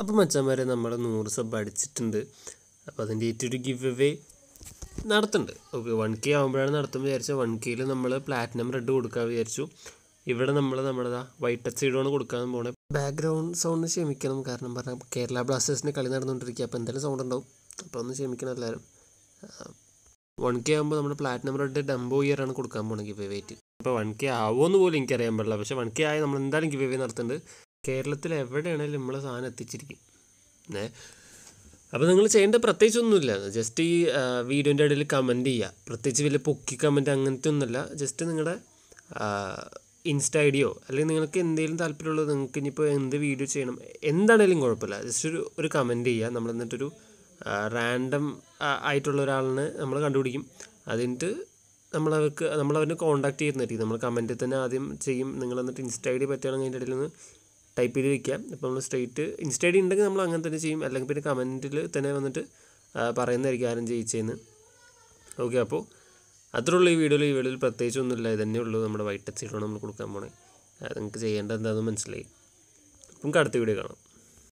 അപ്പോൾ മച്ചാന്മാരെ നമ്മൾ നൂറ് സബ് അടിച്ചിട്ടുണ്ട്. അപ്പോൾ അതിന്റെ ഏറ്റവും ഗിവ് അവേ നടത്തുന്നുണ്ട് ഓക്കെ വൺ കെ ആകുമ്പോഴാണ് നടത്തുമ്പോൾ വിചാരിച്ചത് വൺ കെയിൽ നമ്മൾ പ്ലാറ്റിനം റെഡ് കൊടുക്കാൻ വിചാരിച്ചു. ഇവിടെ നമ്മൾ നമ്മുടെ വൈറ്റ് ടച്ച് ഇടുവാണ് കൊടുക്കാൻ പോണേ. ബാക്ക്ഗ്രൗണ്ട് സൗണ്ട് ക്ഷമിക്കണം. കാരണം പറഞ്ഞാൽ കേരള ബ്ലാസ്റ്റേഴ്സിന്റെ കളി നടന്നുകൊണ്ടിരിക്കുക അപ്പോൾ എന്തായാലും സൗണ്ട് ഉണ്ടാവും. അപ്പോൾ ഒന്ന് ക്ഷമിക്കണം എല്ലാവരും വൺ കെ ആകുമ്പോൾ നമ്മൾ പ്ലാറ്റിനം റെഡ് ഡംബോ ഇയർ ആണ് കൊടുക്കാൻ പോകണമെങ്കിൽ ഗിവ് വെയിറ്റ് അപ്പോൾ വൺ കെ ആവുമെന്ന് പോലും എനിക്കറിയാൻ പാടില്ല. പക്ഷേ വൺ കെ ആയി നമ്മൾ എന്തായാലും ഗിവ് അവേ നടത്തുന്നുണ്ട്. കേരളത്തിൽ എവിടെയാണെങ്കിലും നമ്മളെ സാധനം എത്തിച്ചിരിക്കും. ഏ അപ്പോൾ നിങ്ങൾ ചെയ്യേണ്ട പ്രത്യേകിച്ച് ഒന്നുമില്ല ജസ്റ്റ് ഈ വീഡിയോന്റെ ഇടയിൽ കമന്റ് ചെയ്യുക പ്രത്യേകിച്ച് വലിയ പൊക്കി കമന്റ് അങ്ങനത്തെ ഒന്നുമില്ല ജസ്റ്റ് നിങ്ങളുടെ ഇൻസ്റ്റ ഐ ഡിയോ അല്ലെങ്കിൽ നിങ്ങൾക്ക് എന്തെങ്കിലും താല്പര്യമുള്ളത് നിങ്ങൾക്ക് ഇനിയിപ്പോൾ എന്ത് വീഡിയോ ചെയ്യണം എന്താണേലും കുഴപ്പമില്ല. ജസ്റ്റ് ഒരു ഒരു കമന്റ് ചെയ്യുക നമ്മൾ എന്നിട്ടൊരു റാൻഡം ആയിട്ടുള്ള ഒരാളിനെ നമ്മൾ കണ്ടുപിടിക്കും. അതിന്റെ നമ്മളവർക്ക് നമ്മളവരെ കോൺടാക്ട് ചെയ്യുന്നതായിരിക്കും നമ്മൾ കമന്റിൽ തന്നെ ആദ്യം ചെയ്യും. നിങ്ങൾ എന്നിട്ട് ഇൻസ്റ്റ ഐ ഡി പറ്റുകയാണെങ്കിൽ അതിന്റെ ഇടയിൽ നിന്ന് ടൈപ്പ് ചെയ്ത് വയ്ക്കുക അപ്പോൾ നമ്മൾ സ്ട്രെയിറ്റ് ഇൻസ്റ്റ ഐ ഉണ്ടെങ്കിൽ നമ്മൾ അങ്ങനെ തന്നെ ചെയ്യും. അല്ലെങ്കിൽ പിന്നെ കമന്റിൽ തന്നെ വന്നിട്ട് പറയുന്നതായിരിക്കും ആരും ജയിച്ചതെന്ന് ഓക്കെ അപ്പോൾ അത്രയുള്ള ഈ വീഡിയോയിൽ. ഈ വീഡിയോയിൽ പ്രത്യേകിച്ച് ഒന്നുമില്ല. ഇതന്നെ ഉള്ളൂ നമ്മുടെ വൈറ്റ് ടച്ച് നമ്മൾ കൊടുക്കാൻ പോണേ. നിങ്ങൾക്ക് ചെയ്യേണ്ടത് എന്താണെന്ന് മനസ്സിലായി. നമുക്ക് അടുത്ത വീഡിയോ കാണാം.